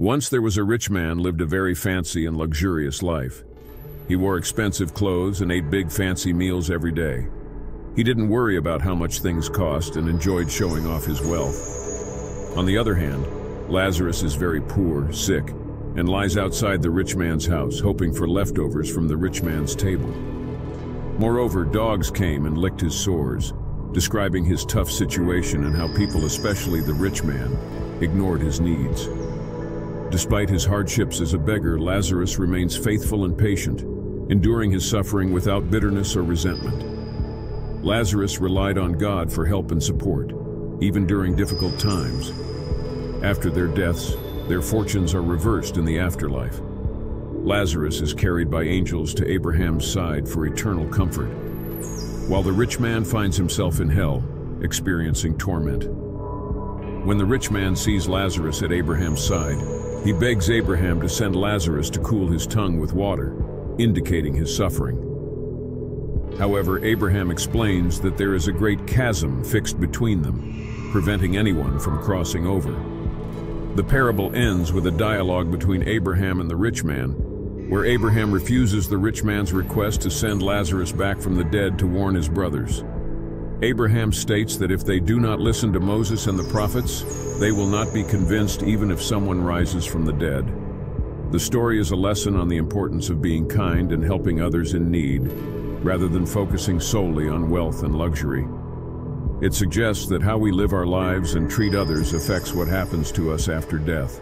Once there was a rich man lived a very fancy and luxurious life. He wore expensive clothes and ate big fancy meals every day. He didn't worry about how much things cost and enjoyed showing off his wealth. On the other hand, Lazarus is very poor, sick, and lies outside the rich man's house, hoping for leftovers from the rich man's table. Moreover, dogs came and licked his sores, describing his tough situation and how people, especially the rich man, ignored his needs. Despite his hardships as a beggar, Lazarus remains faithful and patient, enduring his suffering without bitterness or resentment. Lazarus relied on God for help and support, even during difficult times. After their deaths, their fortunes are reversed in the afterlife. Lazarus is carried by angels to Abraham's side for eternal comfort, while the rich man finds himself in hell, experiencing torment. When the rich man sees Lazarus at Abraham's side, he begs Abraham to send Lazarus to cool his tongue with water, indicating his suffering. However, Abraham explains that there is a great chasm fixed between them, preventing anyone from crossing over. The parable ends with a dialogue between Abraham and the rich man, where Abraham refuses the rich man's request to send Lazarus back from the dead to warn his brothers. Abraham states that if they do not listen to Moses and the prophets, they will not be convinced even if someone rises from the dead. The story is a lesson on the importance of being kind and helping others in need, rather than focusing solely on wealth and luxury. It suggests that how we live our lives and treat others affects what happens to us after death.